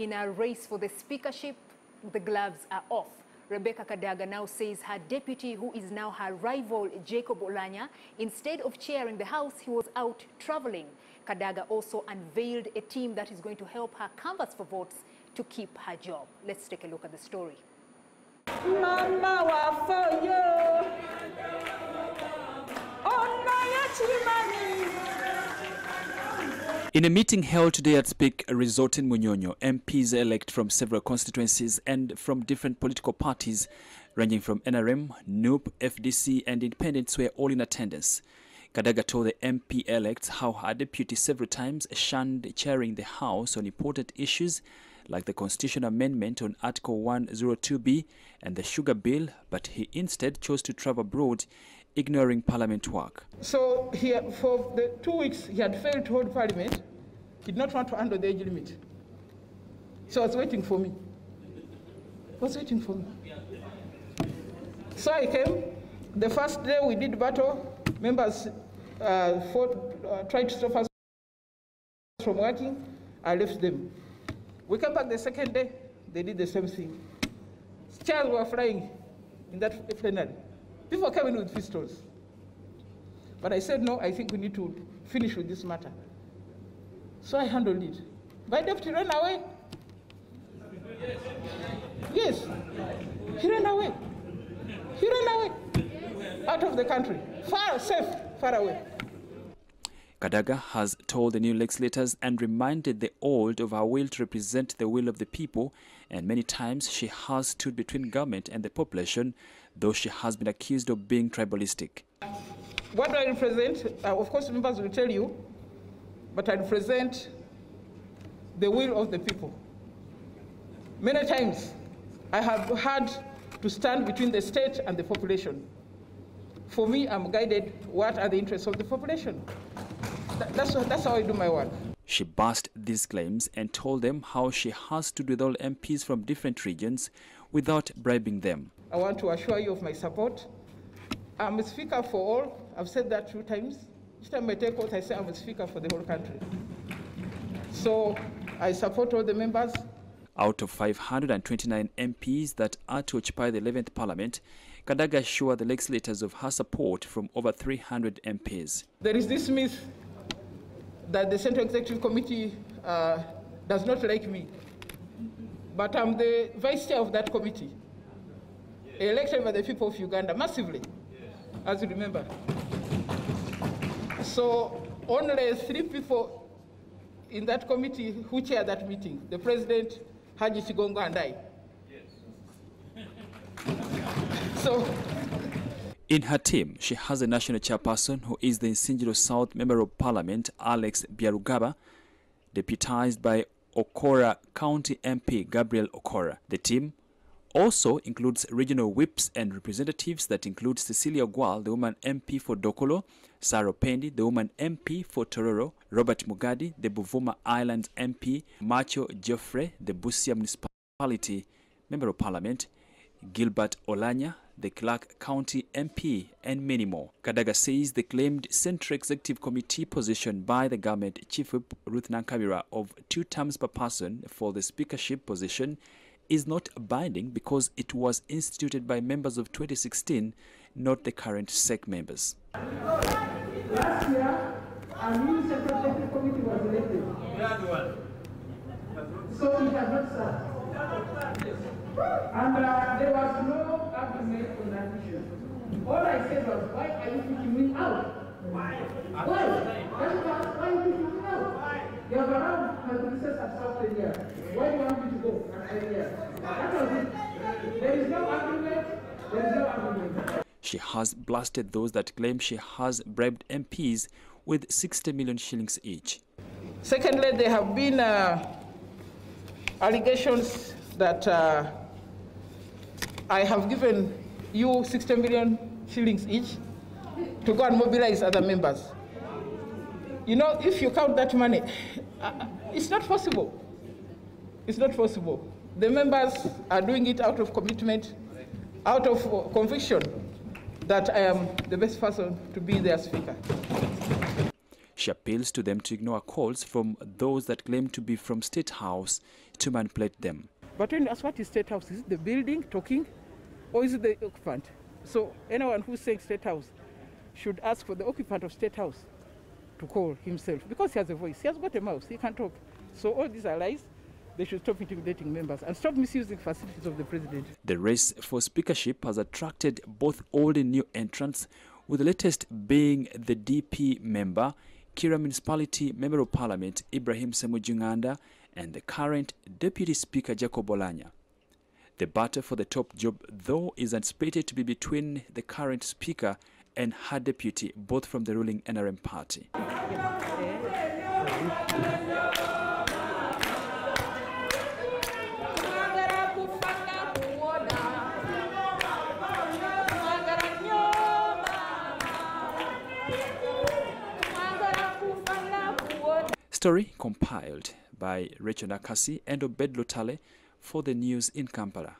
in a race for the speakership, the gloves are off. Rebecca Kadaga now says her deputy, who is now her rival, Jacob Oulanyah, instead of chairing the House, he was out traveling. Kadaga also unveiled a team that is going to help her canvass for votes to keep her job. Let's take a look at the story. Mama wafoyo Ona yatimani In a meeting held today at Speke Resort in Munyonyo, MPs elect from several constituencies and from different political parties, ranging from NRM, NUP, FDC, and independents, were all in attendance. Kadaga told the MP elects how her deputy several times shunned chairing the House on important issues like the Constitution Amendment on Article 102B and the Sugar Bill, but he instead chose to travel abroad, ignoring Parliament work. So he, for the two weeks he had failed to hold parliament, he did not want to handle the age limit. So he was waiting for me. Was waiting for me. So I came. The first day we did battle, members uh, fought, uh, tried to stop us from working. I left them. We came back the second day, they did the same thing. Chairs were flying in that plenary. People came in with pistols. But I said, no, I think we need to finish with this matter. So I handled it. My deputy ran away. Yes, he ran away. He ran away out of the country, far safe, far away. Kadaga has told the new legislators and reminded the old of her will to represent the will of the people, and many times she has stood between government and the population, though she has been accused of being tribalistic. What do I represent? Uh, of course, members will tell you, but I represent the will of the people. Many times, I have had to stand between the state and the population. For me, I'm guided what are the interests of the population. That, that's, that's how I do my work. She bashed these claims and told them how she has stood with all MPs from different regions without bribing them. I want to assure you of my support. I'm a speaker for all. I've said that two times. Each time I take oath, I say I'm a speaker for the whole country. So I support all the members. Out of 529 MPs that are to occupy the 11th Parliament, Kadaga assured the legislators of her support from over 300 MPs. There is this myth that the Central Executive Committee uh, does not like me, but I'm the vice chair of that committee, elected by the people of Uganda massively, as you remember. So only three people in that committee who chair that meeting, the president, Haji Kigongo, and I. So In her team, she has a national chairperson who is the Isingiro South Member of Parliament, Alex Byarugaba, deputized by Okora County MP Gabriel Okora. The team also includes regional whips and representatives that include Cecilia Ogwal, the woman MP for Dokolo, Sarah Opendi, the woman MP for Tororo, Robert Migadde, the Buvuma Islands MP, Macho Geoffrey, the Busia Municipality Member of Parliament, Gilbert Olanya, the Kilak County MP, and many more. Kadaga says the claimed Central Executive Committee position by the government Chief Ruth Nankabirwa of two terms per person for the speakership position is not binding because it was instituted by members of 2016, not the current CEC members. last year, a new Central Executive Committee was elected. So it has not started. And uh, no on that issue. All I said was, why are you pushing me out? Why? Why? That's why, why are you pushing me out? You have around my princess at South India. Why do you want me to go? And I here. That was it. There is no argument. There is no argument. She has blasted those that claim she has bribed MPs with 60 million shillings each. Secondly, there have been uh, allegations that uh, I have given you 60 million shillings each to go and mobilize other members. You know, if you count that money, uh, it's not possible. It's not possible. The members are doing it out of commitment, out of uh, conviction that I am the best person to be their speaker. She appeals to them to ignore calls from those that claim to be from State House to manipulate them. But when you ask what is State House, is it the building talking or is it the occupant? So anyone who's saying State House should ask for the occupant of State House to call himself because he has a voice. He has got a mouth. He can talk. So all these are lies. They should stop intimidating members and stop misusing facilities of the president. The race for speakership has attracted both old and new entrants, with the latest being the DP member, Kira Municipality Member of Parliament Ibrahim Ssemujju Nganda, and the current Deputy Speaker Jacob Oulanyah. The battle for the top job, though, is anticipated to be between the current Speaker and her deputy, both from the ruling NRM party. Story compiled by Rachel Nakasi and Obed Lutale for the news in Kampala.